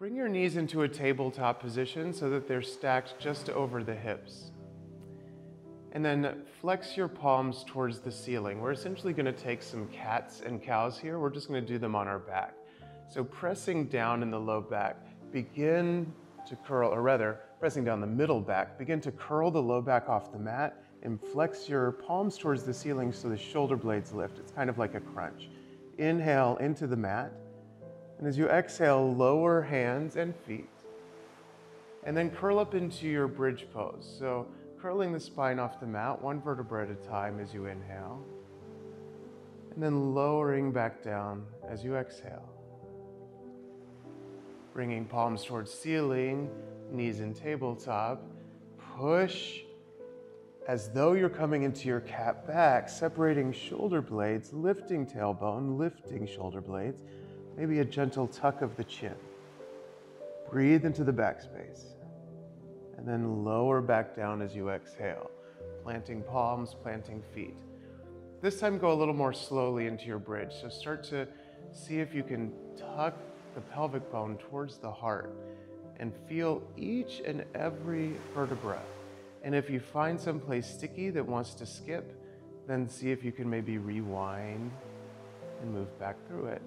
Bring your knees into a tabletop position so that they're stacked just over the hips. And then flex your palms towards the ceiling. We're essentially gonna take some cats and cows here. We're just gonna do them on our back. So pressing down in the low back, begin to curl, or rather, pressing down the middle back, begin to curl the low back off the mat and flex your palms towards the ceiling so the shoulder blades lift. It's kind of like a crunch. Inhale into the mat. And as you exhale, lower hands and feet. And then curl up into your bridge pose. So curling the spine off the mat, one vertebra at a time as you inhale. And then lowering back down as you exhale. Bringing palms towards ceiling, knees in tabletop. Push as though you're coming into your cat back, separating shoulder blades, lifting tailbone, lifting shoulder blades, maybe a gentle tuck of the chin. Breathe into the backspace. And then lower back down as you exhale, planting palms, planting feet. This time, go a little more slowly into your bridge. So start to see if you can tuck the pelvic bone towards the heart and feel each and every vertebra and if you find some place sticky that wants to skip, then see if you can maybe rewind and move back through it.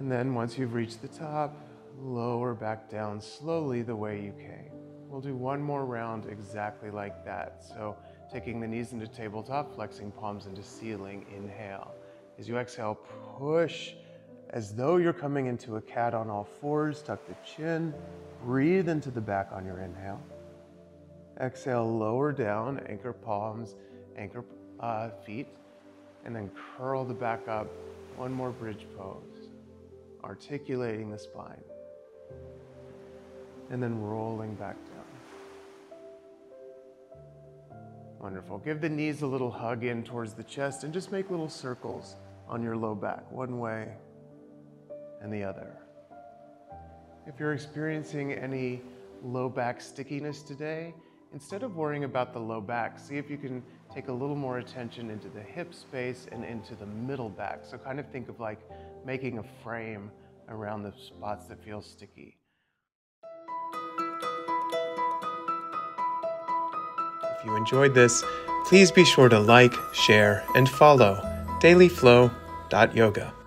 And then once you've reached the top, lower back down slowly the way you came. We'll do one more round exactly like that. So taking the knees into tabletop, flexing palms into ceiling, inhale. As you exhale, push as though you're coming into a cat on all fours, tuck the chin, breathe into the back on your inhale. Exhale, lower down, anchor palms, anchor uh, feet, and then curl the back up. One more bridge pose, articulating the spine. And then rolling back down. Wonderful. Give the knees a little hug in towards the chest and just make little circles on your low back, one way and the other. If you're experiencing any low back stickiness today, instead of worrying about the low back, see if you can take a little more attention into the hip space and into the middle back. So kind of think of like making a frame around the spots that feel sticky. If you enjoyed this, please be sure to like, share, and follow dailyflow.yoga.